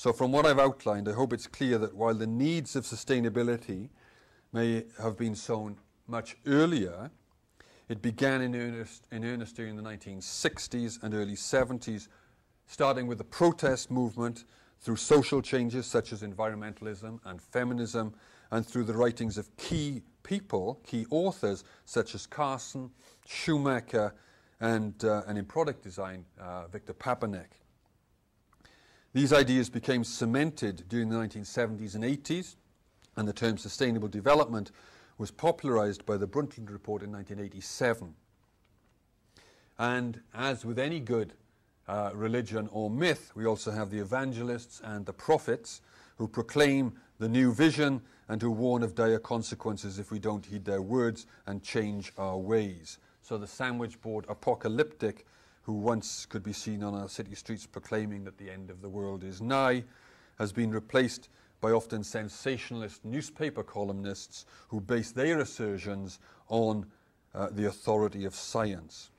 So from what I've outlined, I hope it's clear that while the needs of sustainability may have been sown much earlier, it began in earnest, in earnest during the 1960s and early 70s, starting with the protest movement through social changes such as environmentalism and feminism, and through the writings of key people, key authors such as Carson, Schumacher, and, uh, and in product design, uh, Victor Papanek. These ideas became cemented during the 1970s and 80s, and the term sustainable development was popularized by the Brundtland Report in 1987. And as with any good uh, religion or myth, we also have the evangelists and the prophets who proclaim the new vision and who warn of dire consequences if we don't heed their words and change our ways. So the sandwich board apocalyptic who once could be seen on our city streets proclaiming that the end of the world is nigh, has been replaced by often sensationalist newspaper columnists who base their assertions on uh, the authority of science.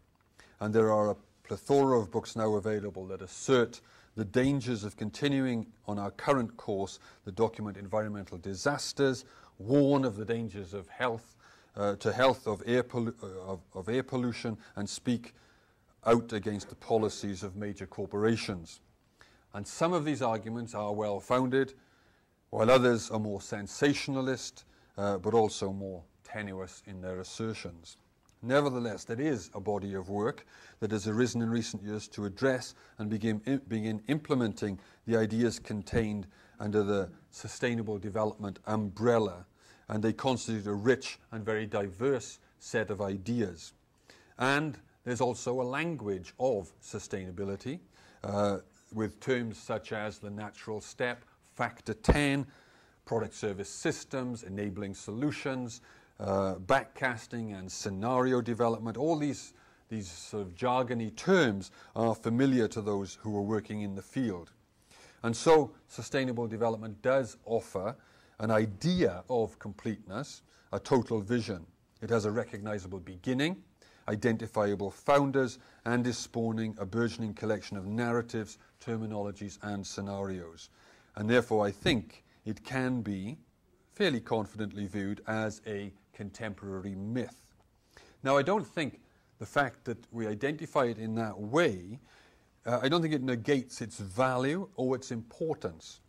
And there are a plethora of books now available that assert the dangers of continuing on our current course, that document environmental disasters, warn of the dangers of health, uh, to health of air, of, of air pollution, and speak out against the policies of major corporations. And some of these arguments are well founded, while others are more sensationalist, uh, but also more tenuous in their assertions. Nevertheless, there is a body of work that has arisen in recent years to address and begin, begin implementing the ideas contained under the Sustainable Development umbrella, and they constitute a rich and very diverse set of ideas. And there's also a language of sustainability uh, with terms such as the natural step, factor 10, product service systems, enabling solutions, uh, backcasting and scenario development. All these, these sort of jargony terms are familiar to those who are working in the field. And so sustainable development does offer an idea of completeness, a total vision. It has a recognizable beginning, identifiable founders, and is spawning a burgeoning collection of narratives, terminologies, and scenarios. And therefore, I think it can be fairly confidently viewed as a contemporary myth. Now, I don't think the fact that we identify it in that way, uh, I don't think it negates its value or its importance.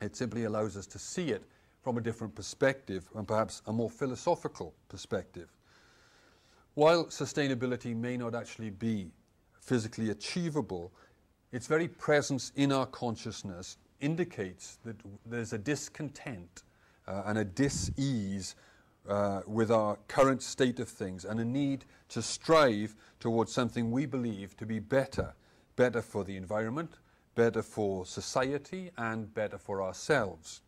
It simply allows us to see it from a different perspective and perhaps a more philosophical perspective. While sustainability may not actually be physically achievable, its very presence in our consciousness indicates that there's a discontent uh, and a dis-ease uh, with our current state of things and a need to strive towards something we believe to be better, better for the environment, better for society, and better for ourselves.